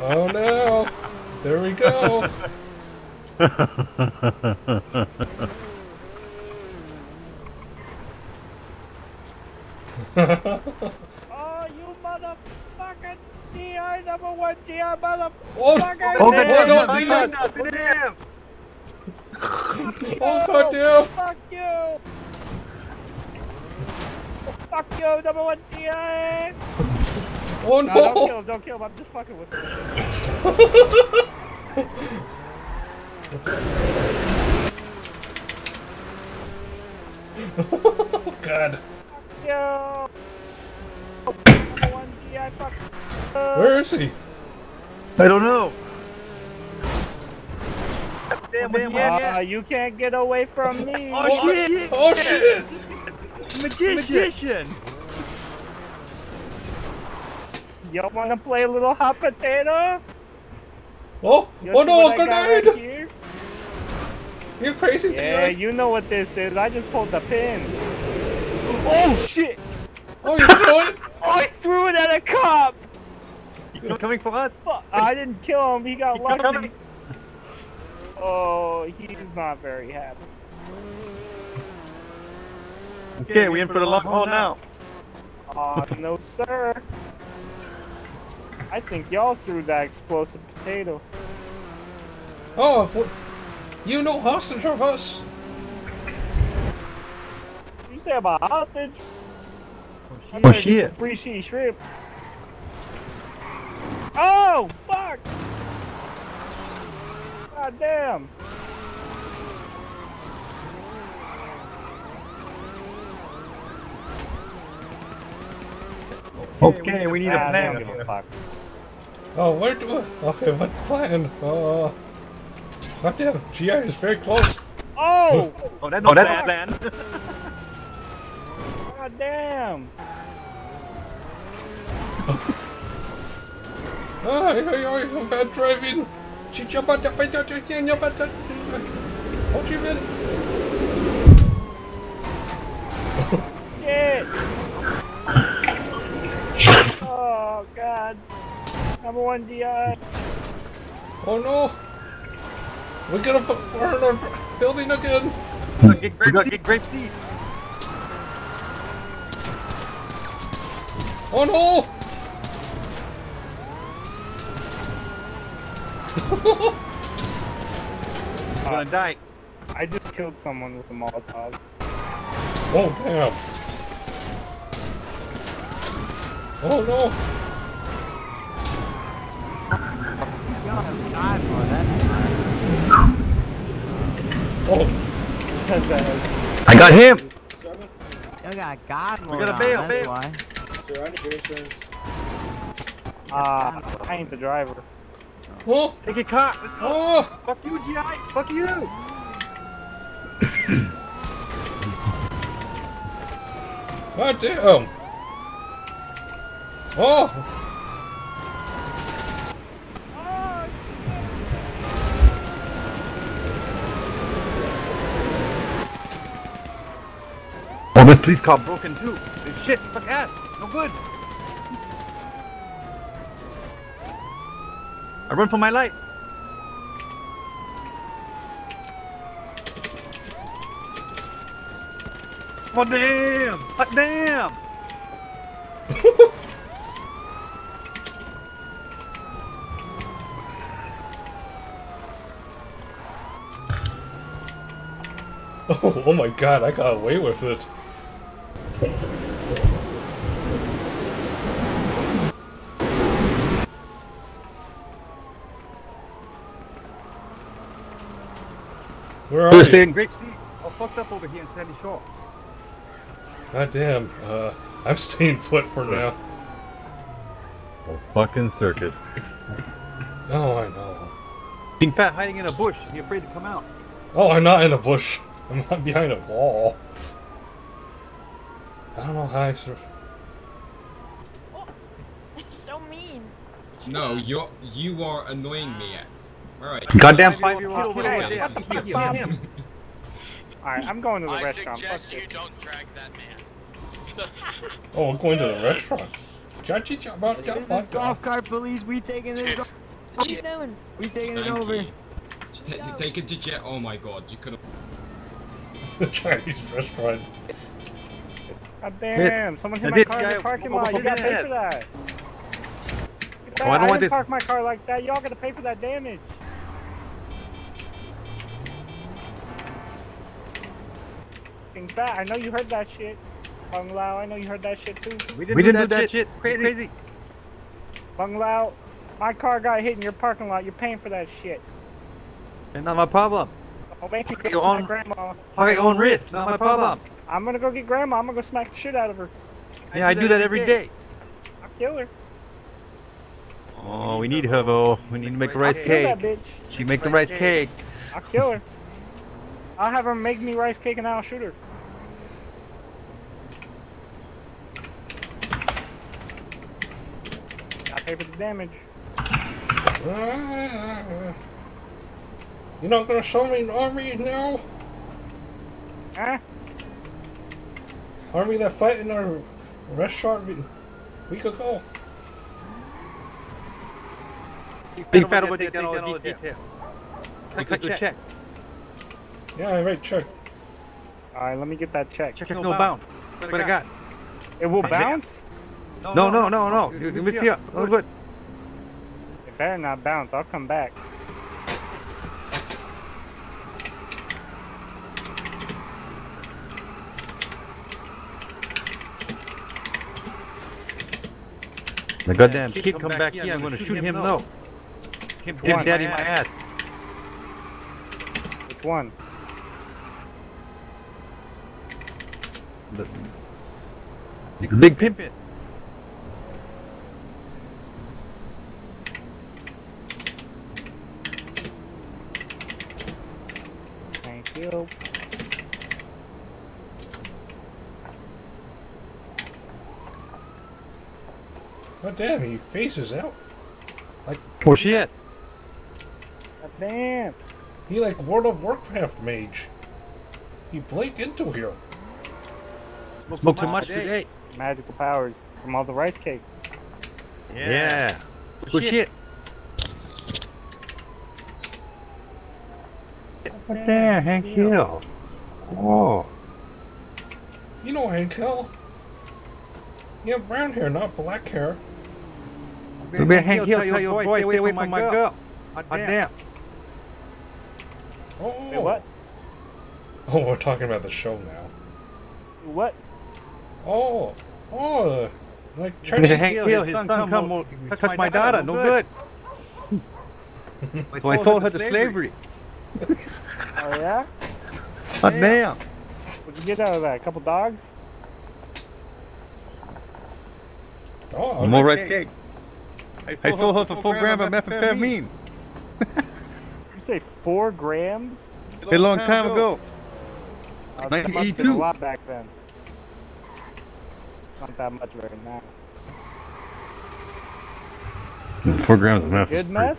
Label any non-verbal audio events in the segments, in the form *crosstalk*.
Oh no! There we go. Oh, you motherfucking GI number one GI oh, motherfucker! Oh, Oh, God damn, damn, behind damn. us, damn. Oh god damn! Oh, fuck you! Fuck you, number one GI! Oh No, don't kill him, don't kill him, I'm just fucking with him. Oh *laughs* god! Fuck you! Number one GI, fuck you! Where is he? I don't know. Damn, damn, Ah, yeah, you can't get away from me! Oh, shit! Oh shit! Magician! Magician! You wanna play a little hot potato? Oh! You Oh no! what A I got right grenade! here? You crazy Yeah, dude! you know what this is. I just pulled the pin. Oh, oh shit! Oh, you threw it? *laughs* I threw it at a cop! You coming for us? Fuck, I didn't kill him, he got You lucky. coming? Oh, he's not very happy. Okay, we in for the long haul now. Aw, no sir. I think y'all threw that explosive potato. Oh, what? You no hostage of us! You say about hostage? I'm Oh, oh shit! Free shitty shrimp. Oh, fuck! God damn. Okay, we need a they don't give plan. A fuck. Oh, where do I... Okay, what plan? Uh... God damn, GI is very close. Oh! Oh, that's not no that's plan. God damn! Ah, ay, ay, ay, bad driving. Oh, she been. Shit! *laughs* Oh god. Number one GI. Oh no. We're gonna bu- burn our building again. Hmm. Get Grapeseed, grape seed. Oh no. We're gonna die. I just killed someone with a Molotov. Oh damn. Oh no. Oh, I got him. You got God We gotta bail, that's bail. why. Ah, I ain't the driver. oh, They get caught. Let's oh. Fuck you, GI. Fuck you. *coughs* God damn. Oh. Oh, this police car broken too. This shit, fuck ass. No good. I run for my life. Oh damn! Hot damn! Oh, oh my god, I got away with it. Where are We're you? staying Grapeseed. All fucked up over here in Sandy Shore. God damn, uh, I'm staying put for now. A fucking circus. Oh, I know. King Fat hiding in a bush. He afraid to come out. Oh, I'm not in a bush. I'm not behind a wall. I don't know how I sur- *laughs* so mean. No, you're you are annoying me. Alright. Goddamn five-year-old Five-year-old kid kid over over there. there. Fucking stop him. Alright, I'm going to the I restaurant. suggest you don't drag that man. *laughs* Oh, we're going to the restaurant. Chachi chaba This is golf cart police. We taking this. What are you doing? We taking it over. you. Take it to jet. Oh my god, you could have. The Chinese restaurant. God damn, someone hit my did, car in yeah, the parking what- lot. You gotta pay for that. Get that. Oh, I don't I want didn't this- park my car like that. Y'all gotta pay for that damage. Fucking fat. I know you heard that shit. Bung Lao, I know you heard that shit too. We didn't, do, that shit. Crazy. Crazy. Bung Lao, my car got hit in your parking lot. You're paying for that shit. It's not my problem. Oh, man, Your it's my own- grandma. Pocket your own risk. Not my problem. I'm gonna go get grandma. I'm gonna go smack the shit out of her. Yeah, I do that every day. I'll kill her. Oh, we need her though. We need to make a rice I'll kill that cake. bitch. She make the rice cake. I'll kill her. I'll have her make me rice cake and I'll shoot her. Pay for the damage. You're not gonna show me an army now? Huh? Army that fight in our restaurant we- could go. Big fat over take down all the detail. Cut the check. Yeah, I right, check. Alright, let me get that check. Check no bounce. What I got? It will Yeah. bounce? No, no, no, no. Let me see it. Oh, good. It better not bounce. I'll come back. The goddamn kid come back here. I'm gonna shoot him now. Give One. daddy my ass. Which one? The the big pimpin. Thank you. Oh damn, he faces out. Like Oh shit. God damn. He like World of Warcraft mage. He blink into here. Smoke too much today. Magical powers from all the rice cake. Yeah. Good shit. What there, Hank Hill? Oh. You know Hank Hill. You have brown hair, not black hair. Maybe Hank Hill tell your boy stay away from my girl. Hot damn. Oh. Wait, what? Oh, we're talking about the show now. What? Oh. Oh. Like Hank Chinese. Hill, his son come will touch my daughter. No good. *laughs* So *laughs* I sold her to slavery. *laughs* Oh yeah? Hot damn. What'd you get out of that? A couple dogs? Oh, More rice cake. I sold her for four grams of methamphetamine. You say four grams? *laughs* A long time ago. Uh, that must have been a lot back then. Not that much right now. Four grams of meth. Good meth?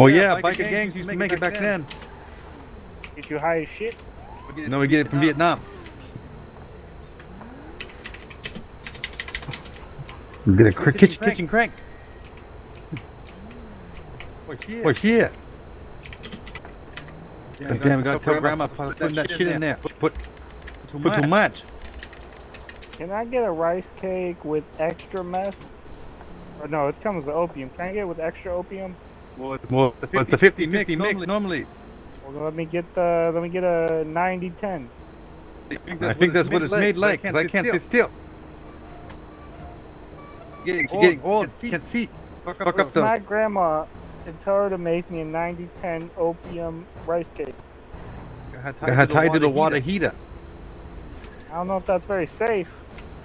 Oh yeah, biker gangs used to make it back then. Get you high as shit? No, we get it from Vietnam. We get a cr- kitchen, kitchen crank. Oh shit. Damn, we gotta tell grandma put put that shit in there. Put, put, put too much. Can I get a rice cake with extra meth? Or no, it comes with opium. Can I get it with extra opium? Well, it's a 50 50 mix normally. Well, let me get the let me get a 90-10. I think that's what it's made like, 'cause I can't sit still. Getting, getting old, can't see. Fuck up the. My grandma and tell her to make me a 90-10 opium rice cake. I had tied to the water heater. I don't know if that's very safe.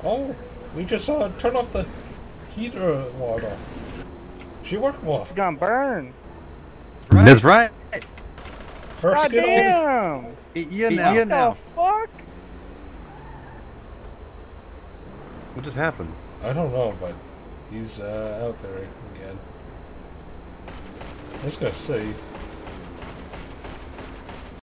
Oh, we just uh, turned off the heater water. She worked well. It's gonna burn. That's right. Her God skin damn! Eight year What now. the fuck? What just happened? I don't know, but he's uh, out there again. I was gonna say,